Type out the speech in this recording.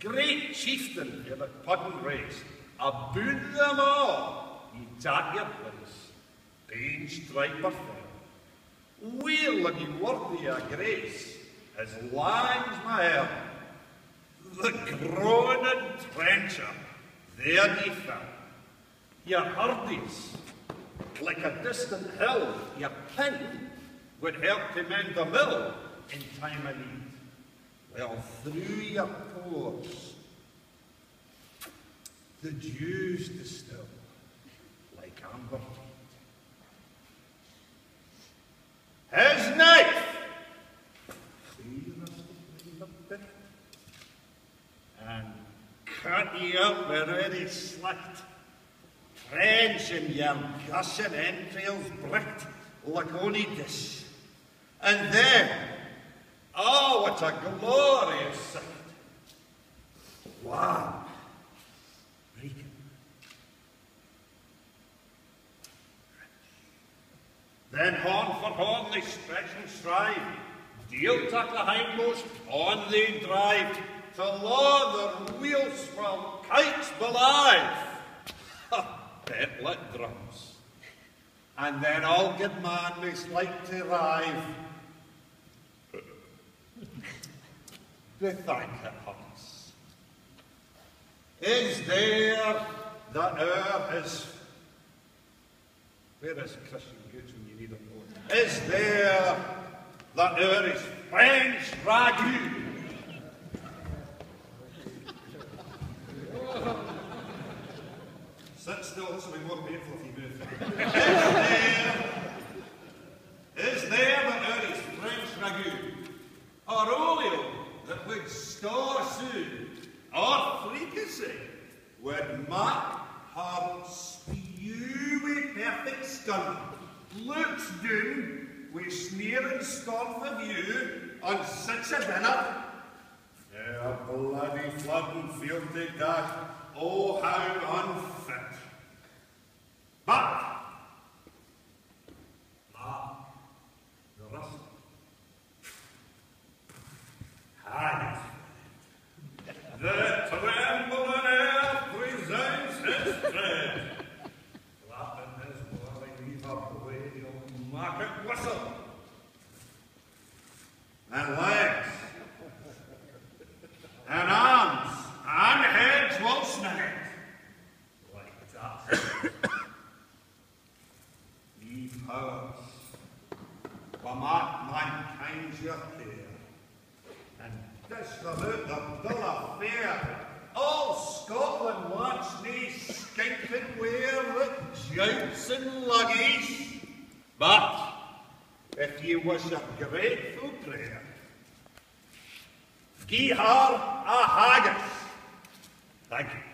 great chieftain of the pudding race, aboon them all, ye take your place, being striper fair. Weel and ye worthy of grace, as lang's my hair. The groaning trencher, there ye fell. Your hardies, like a distant hill, your pin would help to mend the mill in time of need. Well, through your pores, the dews distill like amber. His knife, and cut ye up with ready slicked, trenching your gushing entrails bricked like ony dish. And then, a glorious sight! Wow! Then horn for horn they stretch and strive, deal tack the hindmost, on they drive, to law their wheels while kites belive. Bet lit drums. And then all good man makes like to arrive. It, Hans. Is there the earth is where is Christian Goods when you need more? Is there the there is French ragout? Sit still, this will be more painful if you move. is there, is there the there is French ragout? Or olio that would store soon? Or fricassee would mark her spewy perfect scum? Looks down with sneer and scorn for view on such a dinner. Yeah, bloody flood and to dash. Oh, how unfit. But, ah, the rest. Aye. The trembling earth resounds his tread. Flapping his bloody lever away the And legs. And arms. And heads will snag. Like that. Ye powers, for mark mankind's your care, and dissolute the bill of fare. All Scotland wants me skinking wear that jouts and luggies. But if ye was a grateful prayer, gie her a haggis. Thank you.